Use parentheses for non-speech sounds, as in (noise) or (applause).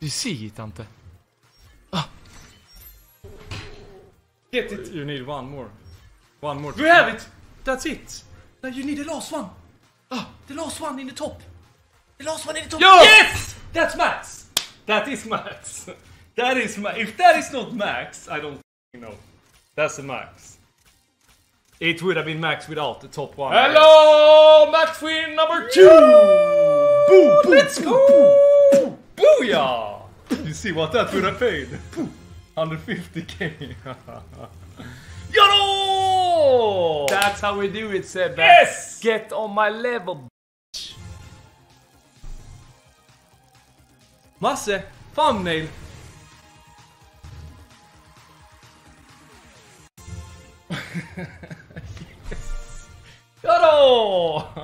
Du ser it inte. Get it. You need one more. One more. You have it. That's it. Now you need the last one. Ah, the last one in the top. The last one in the top. Ja! Yes! That's max. That is max. (laughs) That is max. If that is not max, I don't know. That's a max. It would have been max without the top one. Hello, Max win number two. Boom, boom, Let's go! Booyah! (laughs) You see what that would have paid? 150k. (laughs) Yano! That's how we do it, Sebbe. Yes! Get on my level. Masse, thumbnail. (laughs) yes. Yano!